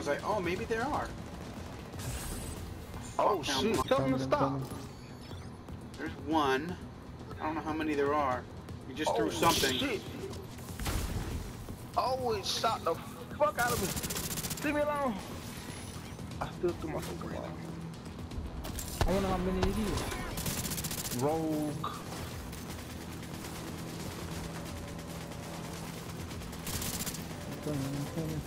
was like, oh, maybe there are. Oh Fuck, shit! now Tell them to stop. There's one. I don't know how many there are. You just threw Oh, something. Shit. Oh, it shot the fuck out of me. Leave me alone. I still threw my fucking ball. I wonder how many it is. Rogue. I'm coming,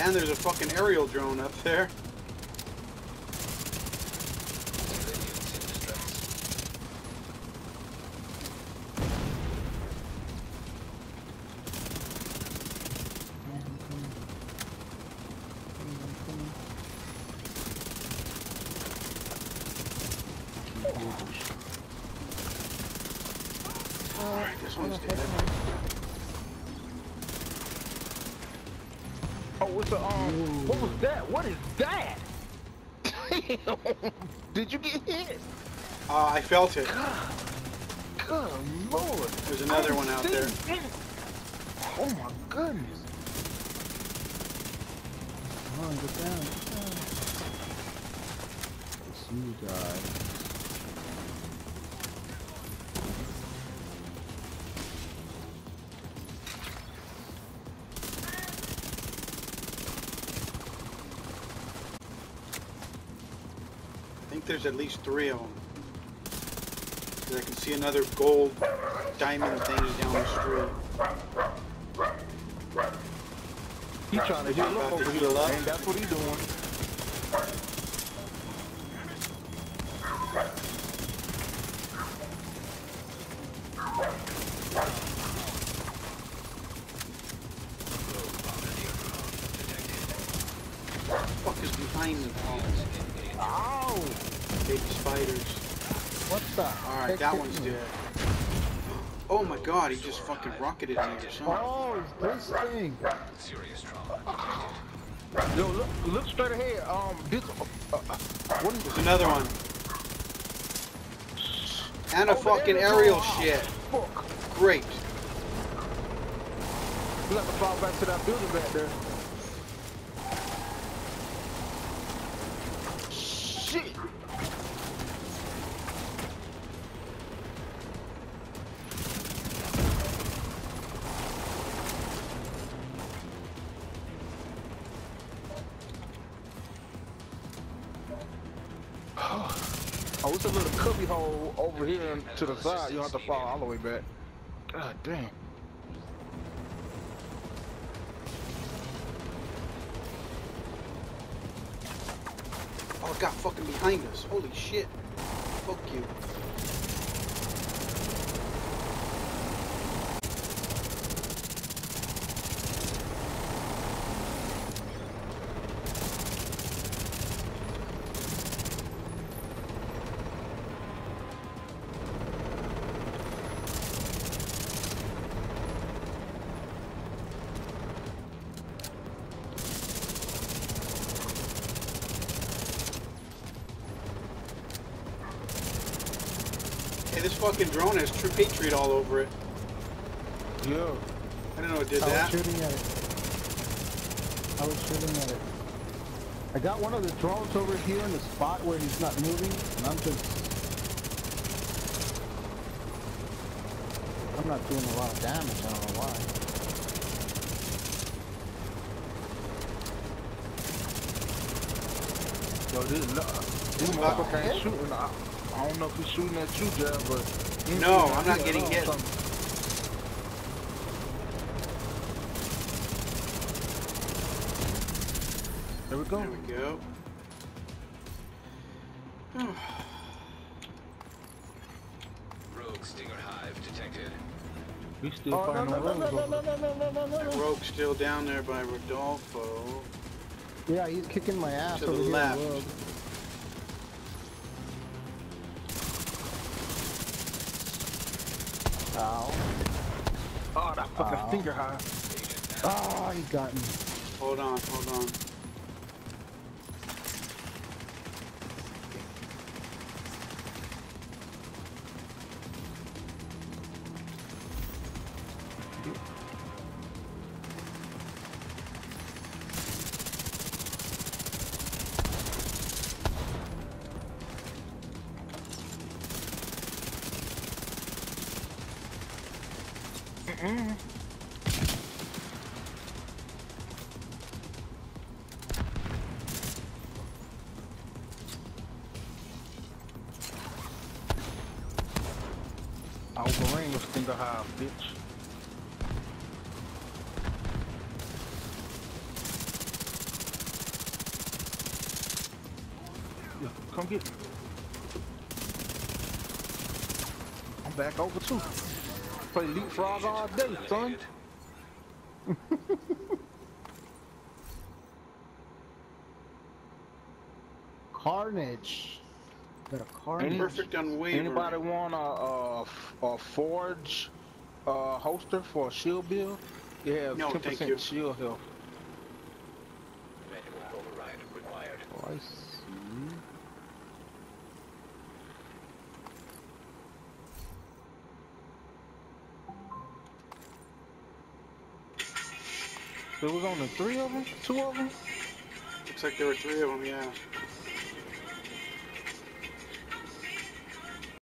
And there's a fucking aerial drone up there. I'm coming. Coming, I'm coming. Alright, this one's dead. What's the um? What was that? What is that? Damn. Did you get hit? Uh, I felt it. Good lord. There's another I one out there. it. Oh my goodness. Come on, get down, get down. It's you guys. There's at least three of them. 'Cause I can see another gold diamond thingy down the street. He's trying to heal up over here, and that's what he's doing. What the fuck is behind me? Oh, baby spiders. What the? Alright, that one's me? dead. Oh my god, he just fucking rocketed me or something. Oh, it's this thing. Yo, look, look straight ahead. Um, this, uh, uh, what is There's another one. And a there, fucking aerial shit. Fuck. Great. Got to fall back to that building back there. Oh, it's a little cubby hole over here to the side. You have to fall all the way back. God damn. Oh, it got fucking behind us. Holy shit. Fuck you. This fucking drone has True Patriot all over it. Yeah. I didn't know it did I was that. shooting at it. I was shooting at it. I got one of the drones over here in the spot where he's not moving, and I'm just... I'm not doing a lot of damage, I don't know why. Yo, this, no, this motherfucker ain't shooting. I, I don't know if he's shooting at you, Jab, but... No, I'm not me getting hit. something. There we go. There we go. Rogue Stinger Hive detected. We still Oh, no, fighting no, no, no, no, no, no, no, no, no, no. Rogue's still down there by Rodolfo. Yeah, he's kicking my ass To the over here. left. Ow. Oh, that fucking Ow. Stinger Hive. Oh, he got me. Hold on, hold on. Mm-mm. I was of Stinger Hive, bitch. Yeah, come get me. I'm back over too. Play leapfrog all day, son. Carnage. Got a carnage. Any- Perfect unwavering. Anybody want a a forge uh, holster for a shield build? You have No, 10% thank you. shield health. Manual override required. There was only three of them? Two of them? Looks like there were three of them, yeah.